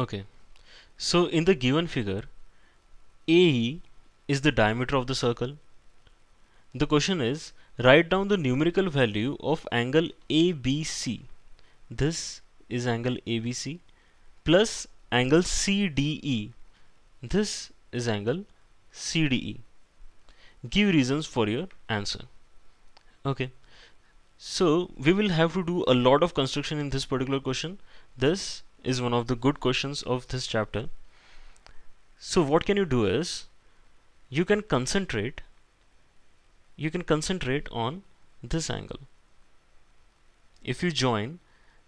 Okay, so in the given figure, AE is the diameter of the circle. The question is, write down the numerical value of angle ABC. This is angle ABC plus angle CDE. This is angle CDE. Give reasons for your answer. Okay, so we will have to do a lot of construction in this particular question. This is one of the good questions of this chapter. So what can you do is you can concentrate you can concentrate on this angle. If you join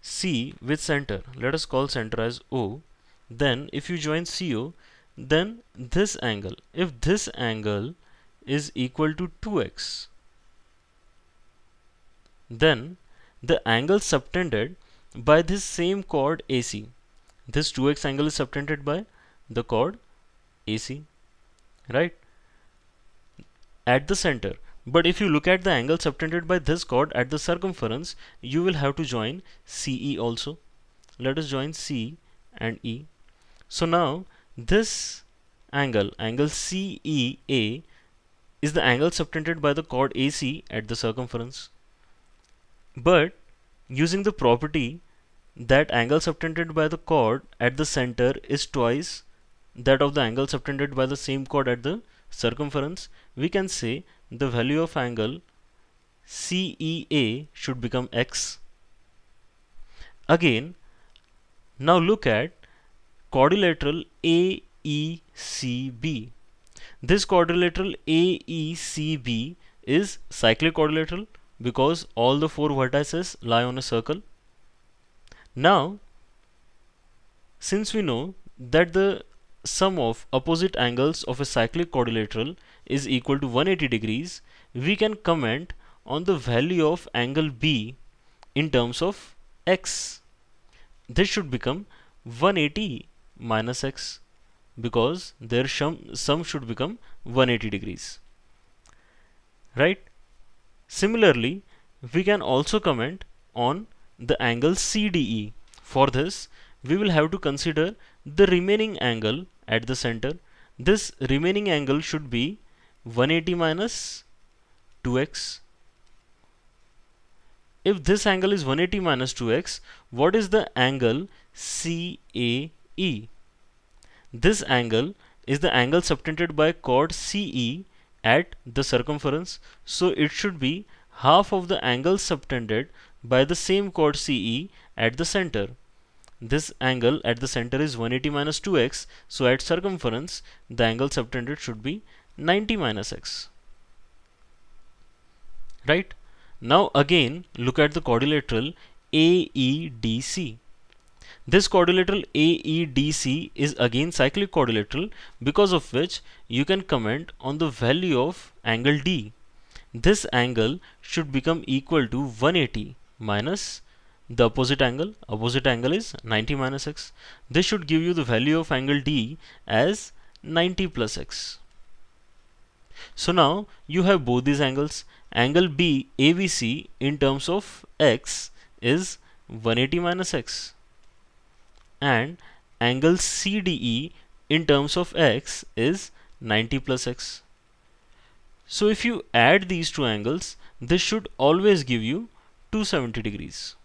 C with center, let us call center as O, then if you join CO, then this angle, if this angle is equal to 2x, then the angle subtended by this same chord AC. This 2x angle is subtended by the chord AC, right? At the center. But if you look at the angle subtended by this chord at the circumference, you will have to join CE also. Let us join C and E. So now this angle, angle CEA, is the angle subtended by the chord AC at the circumference. But using the property that angle subtended by the chord at the center is twice that of the angle subtended by the same chord at the circumference, we can say the value of angle CEA should become x. Again, now look at quadrilateral AECB. This quadrilateral AECB is cyclic quadrilateral because all the four vertices lie on a circle. Now, since we know that the sum of opposite angles of a cyclic quadrilateral is equal to 180 degrees, we can comment on the value of angle B in terms of x. This should become 180 minus x because their sum, sum should become 180 degrees. Right? Similarly, we can also comment on the angle CDE. For this, we will have to consider the remaining angle at the center. This remaining angle should be 180 minus 2x. If this angle is 180 minus 2x, what is the angle CAE? This angle is the angle subtended by chord CE at the circumference. So it should be half of the angle subtended by the same chord CE at the center. This angle at the center is 180 minus 2x. So at circumference, the angle subtended should be 90 minus x. Right? Now again, look at the quadrilateral AEDC. This quadrilateral AEDC is again cyclic quadrilateral because of which you can comment on the value of angle D. This angle should become equal to 180 minus the opposite angle. Opposite angle is 90 minus x. This should give you the value of angle D as 90 plus x. So now you have both these angles. Angle B ABC in terms of x is 180 minus x and angle CDE in terms of x is 90 plus x. So if you add these two angles, this should always give you 270 degrees.